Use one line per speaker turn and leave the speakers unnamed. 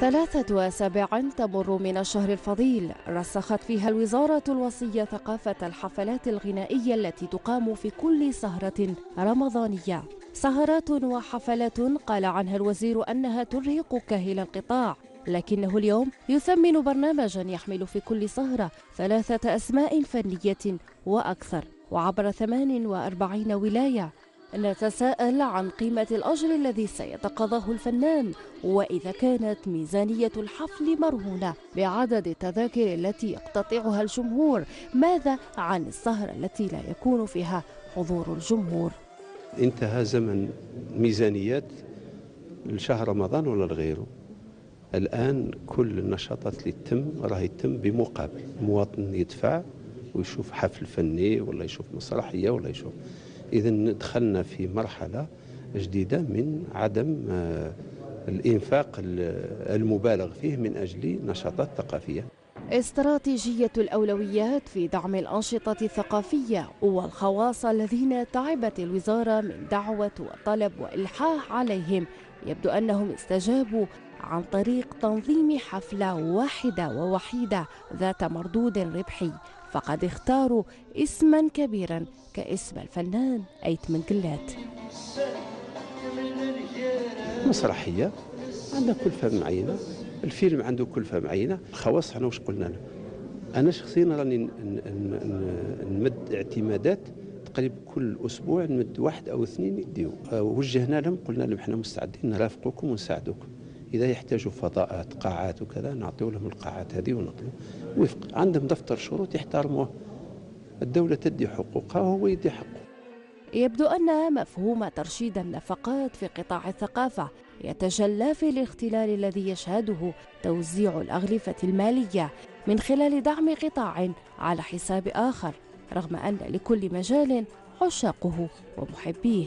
ثلاثة أسابيع تمر من الشهر الفضيل رسخت فيها الوزارة الوصية ثقافة الحفلات الغنائية التي تقام في كل سهرة رمضانية. سهرات وحفلات قال عنها الوزير أنها ترهق كاهل القطاع لكنه اليوم يثمن برنامجا يحمل في كل سهرة ثلاثة أسماء فنية وأكثر. وعبر 48 ولاية نتساءل عن قيمة الأجر الذي سيتقاضاه الفنان وإذا كانت ميزانية الحفل مرهونة بعدد التذاكر التي يقتطعها الجمهور ماذا عن السهرة التي لا يكون فيها حضور الجمهور؟
انتهى زمن ميزانيات لشهر رمضان ولا لغيره. الآن كل النشاطات اللي تتم راهي تتم بمقابل المواطن يدفع ويشوف حفل فني ولا يشوف مسرحية ولا يشوف. إذا دخلنا في مرحلة جديدة من عدم آه، الإنفاق المبالغ فيه من أجل نشاطات ثقافية.
استراتيجية الأولويات في دعم الأنشطة الثقافية والخواص الذين تعبت الوزارة من دعوة وطلب وإلحاح عليهم. يبدو أنهم استجابوا عن طريق تنظيم حفلة واحدة ووحيدة ذات مردود ربحي فقد اختاروا اسما كبيرا كاسم الفنان أيت من
مسرحية عندها كلفة معينة الفيلم عنده كلفة معينة خواص إحنا وش قلنا أنا شخصيا راني نمد اعتمادات تقريبا كل أسبوع نمد واحد أو اثنين يديو. وجهنا لهم قلنا لهم إحنا مستعدين نرافقكم ونساعدوكم. إذا يحتاجوا فضاءات قاعات وكذا نعطيو لهم القاعات هذه ونقلوا وفق. عندهم دفتر شروط يحترموه. الدولة تدي حقوقها وهو يدي حقه.
يبدو أن مفهوم ترشيد النفقات في قطاع الثقافة يتجلى في الاختلال الذي يشهده توزيع الأغلفة المالية من خلال دعم قطاع على حساب آخر رغم أن لكل مجال عشاقه ومحبيه.